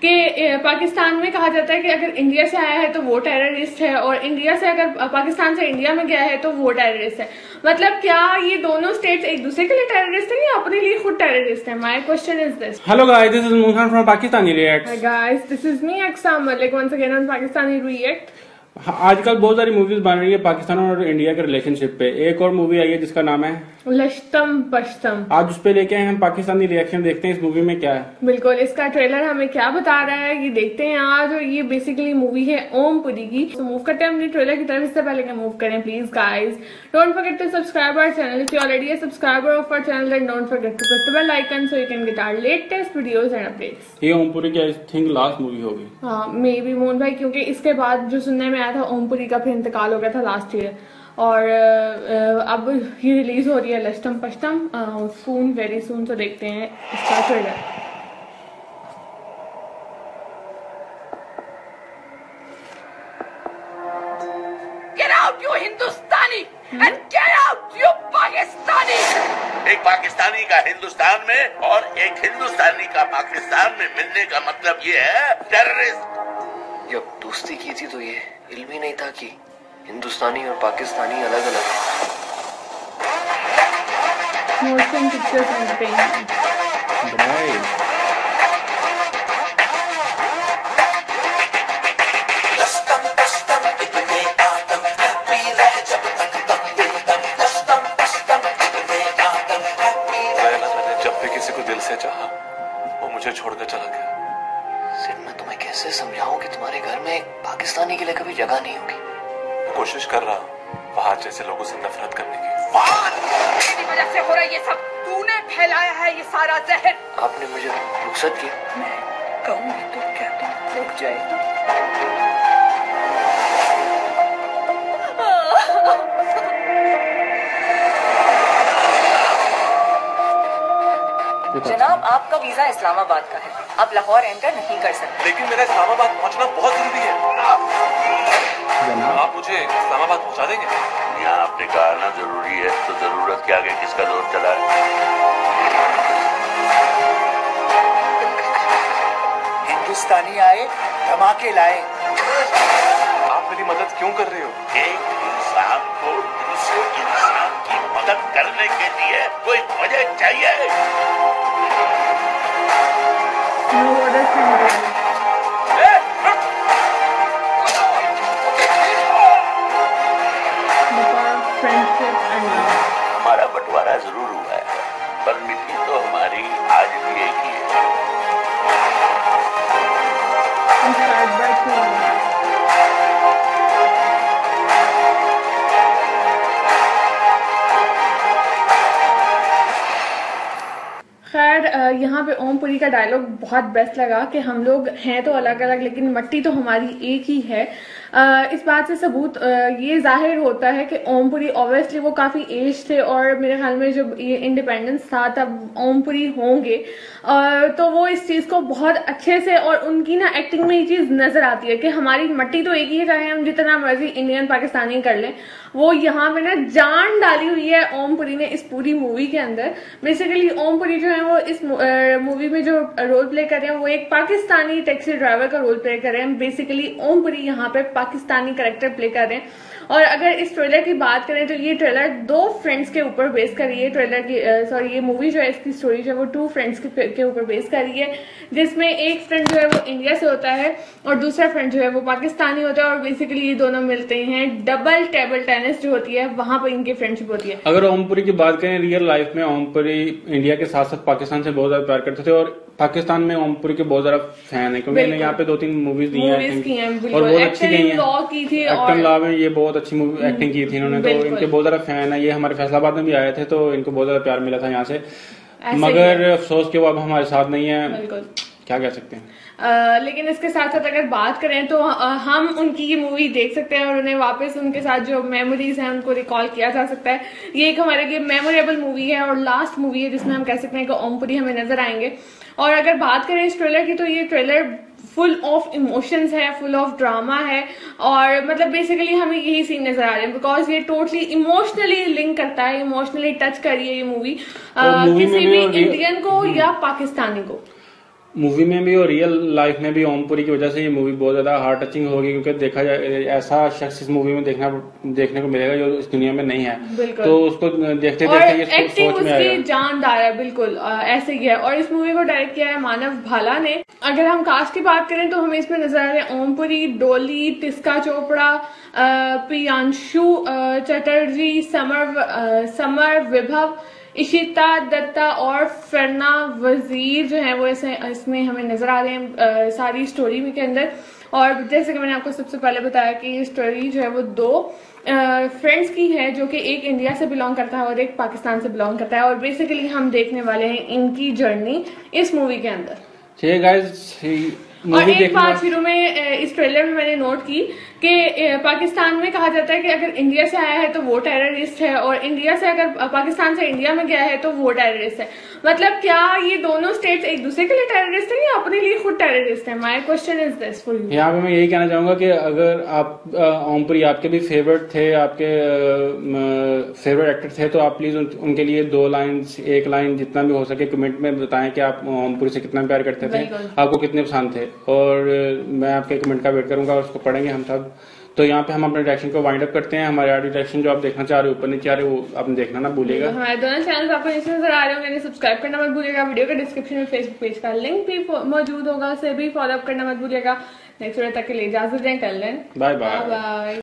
कि पाकिस्तान में कहा जाता है कि अगर इंडिया से आया है तो वो टेररिस्ट है और इंडिया से अगर पाकिस्तान से इंडिया में गया है तो वो टेररिस्ट है। मतलब क्या ये दोनों स्टेट्स एक दूसरे के लिए टेररिस्ट है या अपने लिए खुद टेररिस्ट है? My question is this hello guys this is Mohan from Pakistani react guys this is me Aqsam Malik once again on Pakistani react आजकल बहुत सारी मूवीज़ बन रही है पाकिस्तान और इंडिया के रिलेशनशिप पे। एक और मूवी आई है जिसका नाम है लश्तम पश्तम आज उस पे लेके आए हम पाकिस्तानी रिएक्शन देखते हैं इस मूवी में क्या है। बिल्कुल इसका ट्रेलर हमें क्या बता रहा है ये देखते हैं आज और ये बेसिकली मूवी है ओम पुरी की। तो मूव करते हैं अपने ट्रेलर की तरफ़ इससे पहले कि मूव करें please guys don't forget to subscribe our channel if you already a subscriber of our channel then don't forget to press the bell icon so you can get our latest videos and updates. ये ओमपुरी की I think last movie होगी। हाँ may be Mohan भाई क्योंकि इसके बाद जो सुनने में आया था ओमपुरी का फिर इंतकाल हो गया था लास्ट ईयर और अब ही रिलीज़ हो रही है Lashtam Pashtam soon very soon तो देखते हैं इसका trailer Get out, you Hindustani! And get out, you Pakistani! एक पाकिस्तानी का हिंदुस्तान में और एक हिंदुस्तानी का पाकिस्तान में मिलने का मतलब ये है टेररिस्ट जब दोस्ती की थी तो ये इल्म ही नहीं था कि हिंदुस्तानी और पाकिस्तानी अलग अलग हैं मोशन पिक्चर्स किसी को दिल से चाहा वो मुझे छोड़कर चला गया। सिर्फ़ मैं तुम्हें कैसे समझाऊं कि तुम्हारे घर में एक पाकिस्तानी के लिए कभी जगह नहीं होगी? कोशिश कर रहा हूँ बाहर जैसे लोगों से नफरत करने की। तेरी वजह से हो रहा है ये सब। तूने फैलाया है ये सारा जहर। आपने मुझे रुखसत किया? मैं कहूँगी तो क्या तुम रुक जाएगी? जनाब आपका वीज़ा इस्लामाबाद का है। आप लाहौर एंटर नहीं कर सकते। लेकिन मेरा इस्लामाबाद पहुँचना बहुत ज़रूरी है। आप मुझे इस्लामाबाद पहुँचा देंगे? यहाँ आपने कहा ना ज़रूरी है तो ज़रूरत के आगे किसका ज़ोर चला है? हिंदुस्तानी आए धमाके लाए। आप मेरी मदद क्यों कर रहे हो? एक इंसान को दूसरे इंसान की मदद करने के लिए कोई वजह चाहिए। यहाँ पे ओमपुरी का डायलॉग बहुत बेस्ट लगा कि हम लोग हैं तो अलग अलग लेकिन मट्टी तो हमारी एक ही है। इस बात से सबूत ये ज़ाहिर होता है कि ओमपुरी ऑब्वियसली वो काफ़ी एज थे और मेरे ख्याल में जब ये इंडिपेंडेंस था तब ओमपुरी होंगे। तो वो इस चीज़ को बहुत अच्छे से और उनकी ना एक्टिंग में ये चीज़ नज़र आती है कि हमारी मट्टी तो एक ही है, चाहे हम जितना मर्ज़ी इंडियन पाकिस्तानी कर लें। वो यहाँ पे ना जान डाली हुई है ओमपुरी ने इस पूरी मूवी के अंदर। बेसिकली ओमपुरी जो है वो इस मूवी में जो रोल प्ले कर रहे हैं, वो एक पाकिस्तानी टैक्सी ड्राइवर का रोल प्ले कर रहे हैं। बेसिकली ओमपुरी यहाँ पे पाकिस्तानी करेक्टर प्ले कर रहे हैं। और अगर इस ट्रेलर की बात करें तो ये ट्रेलर दो फ्रेंड्स के ऊपर बेस कर रही है। ट्रेलर की सॉरी ये मूवी जो है इसकी स्टोरी जो है वो टू फ्रेंड्स के, के ऊपर बेस कर रही है। जिसमें एक फ्रेंड जो है वो इंडिया से होता है और दूसरा फ्रेंड जो है वो पाकिस्तानी होता है और बेसिकली ये दोनों मिलते हैं। डबल टेबल टेनिस जो होती है वहाँ पर इनकी फ्रेंडशिप होती है। अगर ओमपुरी की बात करें रियल लाइफ में ओमपुरी इंडिया के साथ साथ पाकिस्तान से बहुत ज़्यादा प्यार करते थे और पाकिस्तान में ओमपुरी के बहुत ज़्यादा फ़ैन है क्योंकि यहाँ पे दो तीन मूवीज़ दी हैं हैं और बहुत अच्छी गई हैं। में ये बहुत अच्छी मूवी एक्टिंग की थी इन्होंने तो इनके बहुत ज़्यादा फ़ैन है। ये हमारे फैसलाबाद में भी आए थे तो इनको बहुत ज़्यादा प्यार मिला था यहाँ से। मगर अफसोस के वो अब हमारे साथ नहीं है। बिल्कुल। क्या कह सकते हैं? अ, लेकिन इसके साथ साथ अगर बात करें तो अ, हम उनकी ये मूवी देख सकते हैं और उन्हें वापस उनके साथ जो मेमोरीज हैं उनको रिकॉल किया जा सकता है। ये एक हमारे लिए मेमोरेबल मूवी है और लास्ट मूवी है जिसमें हम कह सकते हैं कि ओमपुरी हमें नज़र आएँगे। और अगर बात करें इस ट्रेलर की तो ये ट्रेलर फुल ऑफ़ इमोशंस है फुल ऑफ़ ड्रामा है और मतलब बेसिकली हमें यही सीन नज़र आ रहे हैं बिकॉज़ ये टोटली इमोशनली लिंक करता है इमोशनली टच करी है ये मूवी किसी भी इंडियन को या पाकिस्तानी को। मूवी में भी और रियल लाइफ में भी ओमपुरी की वजह से ये मूवी बहुत ज़्यादा हार्ट टचिंग होगी क्योंकि देखा जाए ऐसा शख्स इस मूवी में देखना देखने को मिलेगा जो इस दुनिया में नहीं है। तो उसको देखते देखते ये सोच में उसकी आएगा जानदार है बिल्कुल ऐसे ही है। और इस मूवी को डायरेक्ट किया है मानव भाला ने। अगर हम कास्ट की बात करें तो हमें इसमें नज़र आ रहे हैं ओमपुरी डोली टिस्का चोपड़ा प्रियांशु चटर्जी समर समर विभव इशिता दत्ता और फरना वज़ीर जो है वो ऐसे इसमें हमें नज़र आ रहे हैं सारी स्टोरी में के अंदर। और जैसे कि मैंने आपको सबसे पहले बताया कि ये स्टोरी जो है वो दो फ्रेंड्स की है जो कि एक इंडिया से बिलोंग करता है और एक पाकिस्तान से बिलोंग करता है। और बेसिकली हम देखने वाले हैं इनकी जर्नी इस मूवी के अंदर। है और एक बात शुरू में इस ट्रेलर में मैंने नोट की कि पाकिस्तान में कहा जाता है कि अगर इंडिया से आया है तो वो टेररिस्ट है और इंडिया से अगर पाकिस्तान से इंडिया में गया है तो वो टेररिस्ट है। मतलब क्या ये दोनों स्टेट्स एक दूसरे के लिए टेररिस्ट है या अपने लिए खुद टेररिस्ट है? My question is this for you यहाँ पे मैं यही कहना चाहूँगा कि अगर आप ओमपुरी आपके भी फेवरेट थे आपके फेवरेट एक्टर थे तो आप प्लीज़ उन, उनके लिए दो लाइन एक लाइन जितना भी हो सके कमेंट में बताएँ कि आप ओमपुरी से कितना प्यार करते थे आपको कितने पसंद थे। और मैं आपके कमेंट का वेट करूँगा उसको पढ़ेंगे हम सब। तो यहाँ पे हम अपने डायरेक्शन को वाइंड अप करते हैं। हमारे आडियो डायरेक्शन जो आप देखना चाह रहे हो ऊपर नीचे आ रहे हो वो आपने देखना ना भूलेगा हमारे दोनों चैनल आपको नीचे नज़र आ रहे होंगे सब्सक्राइब करना मत भूलिएगा। वीडियो के डिस्क्रिप्शन में फेसबुक पेज का लिंक भी मौजूद होगा उसे भी फॉलोअप करना मत भूलिएगा। नेक्स्ट वीडियो तक के लिए इजाज़त दें। कर लें बाय बाय बाय